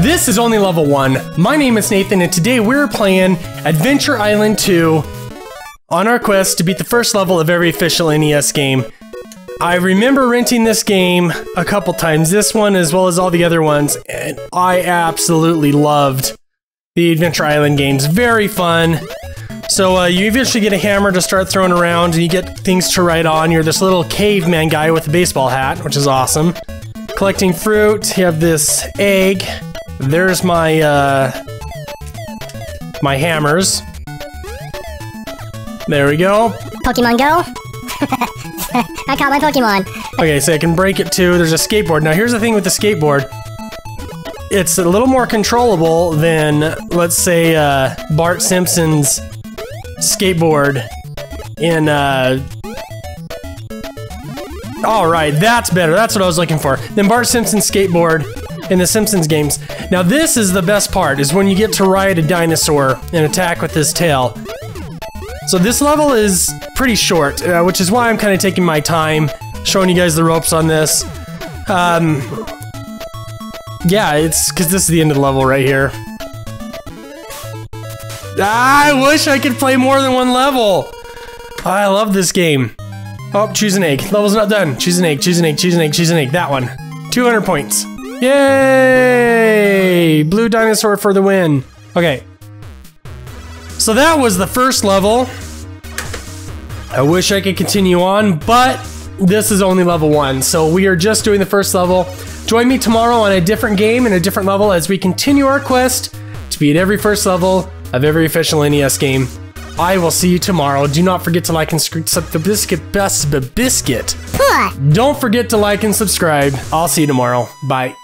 This is only level 1. My name is Nathan and today we're playing Adventure Island 2 on our quest to beat the first level of every official NES game. I remember renting this game a couple times, this one as well as all the other ones, and I absolutely loved the Adventure Island games. Very fun. So uh, you eventually get a hammer to start throwing around and you get things to write on. You're this little caveman guy with a baseball hat, which is awesome. Collecting fruit, you have this egg, there's my, uh, my hammers. There we go. Pokemon Go? I caught my Pokemon. Okay, so I can break it too. There's a skateboard. Now here's the thing with the skateboard. It's a little more controllable than, let's say, uh, Bart Simpson's skateboard in, uh... Alright, that's better. That's what I was looking for. Then Bart simpson skateboard in the Simpsons games. Now this is the best part, is when you get to ride a dinosaur and attack with his tail. So this level is pretty short, uh, which is why I'm kind of taking my time showing you guys the ropes on this. Um, yeah, it's because this is the end of the level right here. I wish I could play more than one level. I love this game. Oh, choose an egg. Level's not done. Choose an egg, choose an egg, choose an egg, choose an egg. That one. 200 points. Yay! Blue dinosaur for the win. Okay. So that was the first level. I wish I could continue on, but this is only level one. So we are just doing the first level. Join me tomorrow on a different game and a different level as we continue our quest to beat every first level of every official NES game. I will see you tomorrow. Do not forget to like and subscribe. The biscuit, best the biscuit. Don't forget to like and subscribe. I'll see you tomorrow. Bye.